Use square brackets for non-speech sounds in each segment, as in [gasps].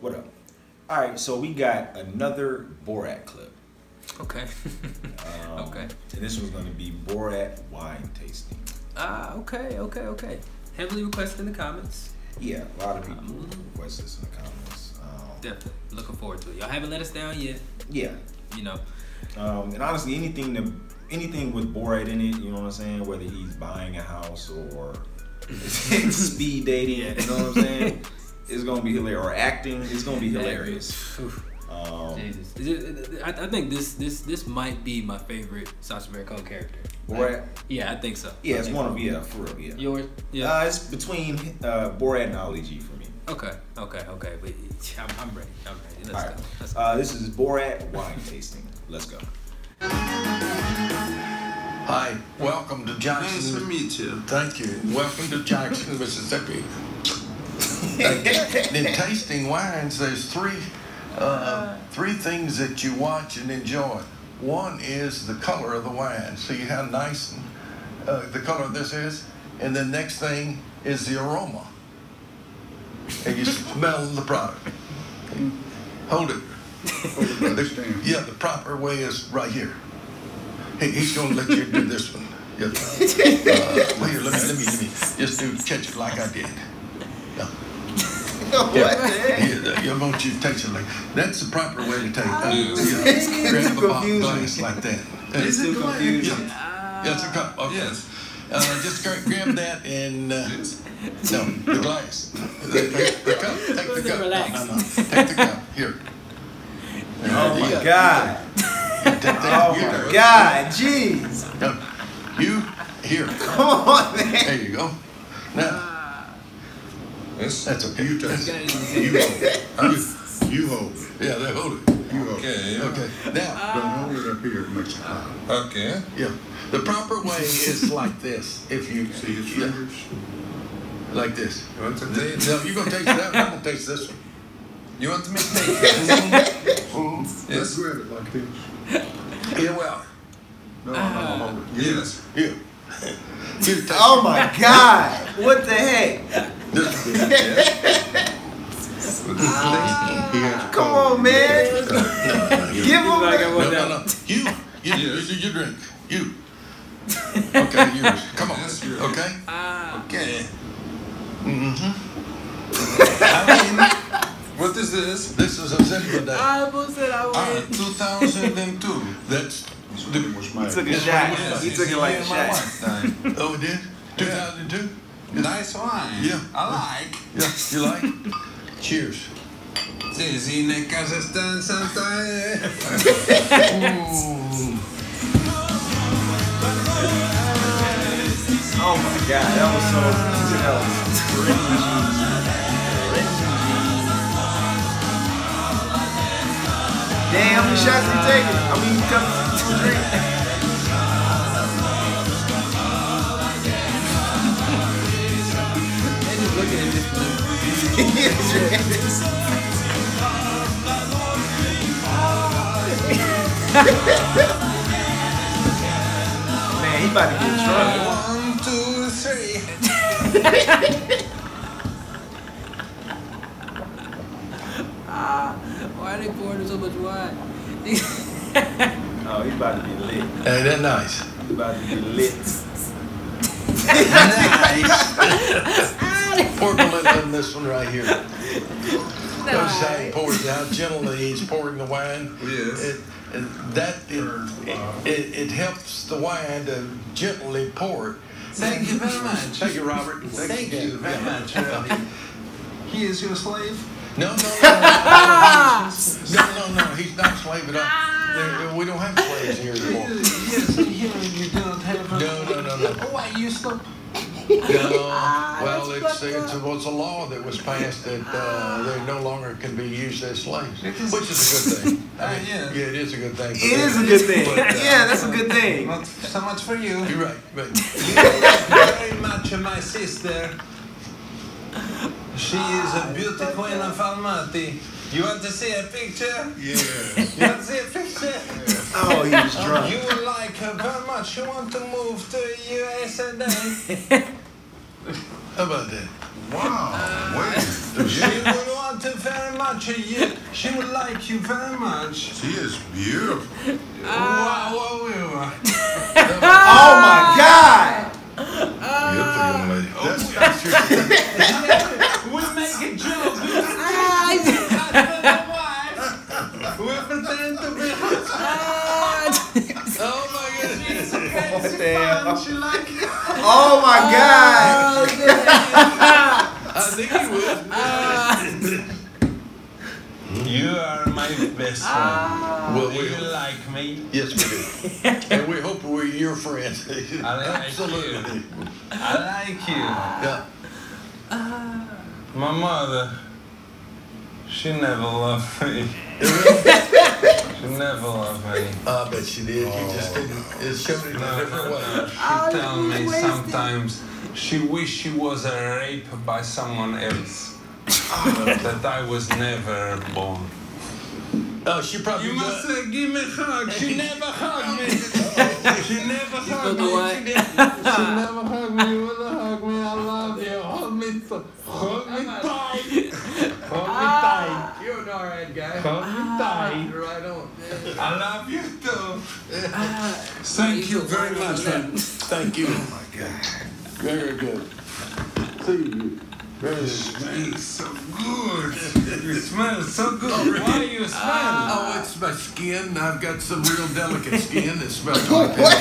What up? All right, so we got another Borat clip. Okay. Um, [laughs] Okay. And this one's going to be Borat wine tasting. Ah, okay, okay, okay. Heavily requested in the comments. Yeah, a lot of people request this in the comments. Um, Definitely looking forward to it. Y'all haven't let us down yet. yeah, You know. um, and honestly, anything that anything with Borat in it, you know what I'm saying? Whether he's buying a house or [laughs] [laughs] speed dating, you know what I'm saying? It's gonna be hilarious. Or acting, it's gonna be hilarious. Um, Jesus. I, I think this this this might be my favorite Sacha Baron Cohen character. Borat? Yeah, I think so. yeah, I it's one so. of yeah, for real, yeah. Yours? Yeah. Uh, it's between uh, Borat and Ali G for me. okay, okay, okay. But I'm, I'm ready. I'm ready. Let's All go. Let's go. Uh, this is Borat wine tasting. Let's go. Hi, welcome to Jackson. Nice to meet you. Thank you. Welcome to Jackson, Mississippi. In tasting wines, there's three uh, three things that you watch and enjoy. One is the color of the wine, See how nice and, uh, the color of this is, and the next thing is the aroma, and you smell the product. Hold it. The- yeah, the proper way is right here. He, he's gonna let you do this one. Yeah. Uh, well, here, let me, let me, let me just do catch it like I did. Yeah. Yeah, you want you to taste it like that's the proper way to take it. Uh, yeah. Grab a bo- confusing. glass like that. Is it glass? Yeah. Yeah, it's a cup. Okay. Yes. Uh, just gra- grab that and uh, no, the glass. [laughs] The, the, the cup. Take the cup. relax. No, no, no. Take the cup. Here. Oh my Yeah. God. Take that. Oh my God. Jeez. No, you here. Come on, man. There you go. Now Yes. that's okay. You Got it You hold it. [laughs] You hold it. Yeah, they hold it. You hold it. Okay. Okay. Now, Don't hold it up here. It makes it hot. Okay. yeah, the proper way is [laughs] like this. If you See his yeah, fingers? like this. You want to take? No, you're gonna taste that. I'm gonna taste this one. [laughs] You want me to take it? Let's Yes. grab it like this. Yeah, well, No, no, hold it. Uh, yes. here. Here, Oh my God. What the heck? This one. He has Come on, man. Give him like I No, no, no. You, you, you, you, you drink. You. [laughs] Okay, yours. Come on. Okay. Okay. Mm-hmm. [laughs] I mean, what is this? This is a Zebra Day. I almost said I Ah, went. 2002. That's It was mine. took a shot. He took it like a me and my shot. wife time. oh, it did. 2002. Nice wine. Yeah. I like. Yeah, you like? [laughs] Cheers. Sí, sí, en casa está en Santa. Oh my God. That was so. That was cringy. Damn, how many shots he taking? I mean, cups to drink. Looking at this. Man, he about to get drunk. One, two, three. [laughs] ah, Why are they pouring so much wine? [laughs] Oh, he about to get lit. Ain't that nice? He about to get lit. [laughs] Pour a little in this one right here. Notice how he pours it out gently. He's pouring the wine. Yes. It, it, that it, it, it helps the wine to gently pour it. Thank you very much. Thank you, Robert. Thank you very much. Robin. He is your slave? No, no, no, no, no, no, no. He's not a slave at ah. all. We don't have slaves here anymore. Yes, here you don't have a... No, no, no, no. Oh, Why you stop? No, [laughs] well, it's, it's, it was a law that was passed that uh, they no longer can be used as slaves, which is a good thing. [laughs] I mean, Uh, yeah. yeah, it is a good thing. for It is a good thing. But, uh, Yeah, that's a good thing. Not so much for you. You're right, but [laughs] very much my sister. She is a beautiful queen of Almaty. You want to see a picture? Yeah. You want to see a picture? Yeah. Oh, he was drunk. You will like her very much. You want to move to USA? how about that? Wow. Wait. Uh, she would want to very much. You, she would like you very much. She is beautiful. Wow, wow, wow. Oh my God! Uh. Beautiful young lady. That's, oh, that's your, my best friend. Ah. Well, Do we, you like me? yes, we do. [laughs] and we hope we're your friends. I like Absolutely. you. I like you. Yeah. Ah. My mother, she never loved me. [laughs] she never loved me. I bet she did. You oh. just didn't. It showed it in a different way. no. She oh, tell me sometimes she wished she was a raped by someone else. Ah. that I was never born. Oh, she probably You must does. uh, give me a hug. She never hugged me. [laughs] she never hugged the me. one. She, she never hugged me. You will hug me. I love you. Hold me, th- hold me tight. Hold me tight. You're an alright guy. Hold me tight. Right on. I love you too. Ah, Thank you very much. man. Thank you. Oh my God! Very good. See you. Very It smells so good. It smells so good. Why are you smell? Oh, it's my skin. I've got some real delicate skin that smells like that.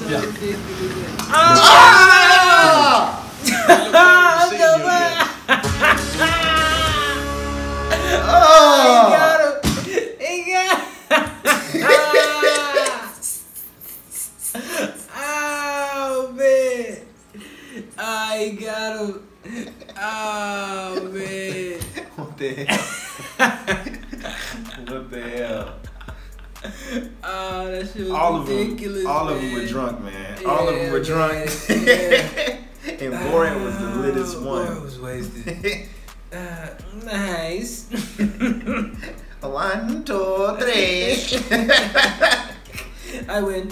So. Ah! I look forward to seeing the hell? [laughs] what the hell? Oh, that shit was All of them, ridiculous. all of them were drunk, man. all of them were drunk. yeah. [laughs] and Borat was the littest one. Borat was wasted. Uh, [laughs] nice. One, two, three. I win.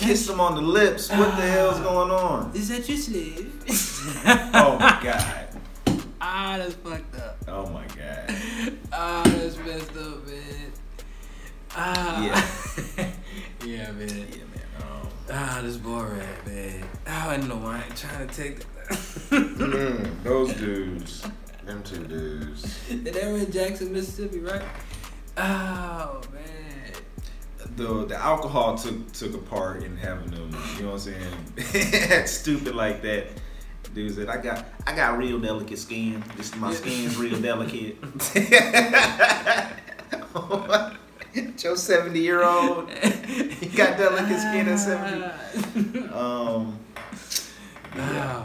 Kissed him on the lips. What the hell's going on? [gasps] is that your slave? [laughs] Oh my god. ah, that's fucked up. Oh my god. Ah, that's messed up, man. Ah. Yeah. [laughs] yeah, man. Yeah, man. Um, Ah, this Borat, man. Oh, I know why I ain't trying to take that. [laughs] mm, those dudes. Them two dudes. they were in Jackson, Mississippi, right? Oh, man. The the alcohol took took a part in having them, you know what I'm saying? [laughs] Stupid like that. Dude said, I got I got real delicate skin. This my skin's real delicate. [laughs] [laughs] Your 70 year old, he got delicate skin at 70. Um. Yeah,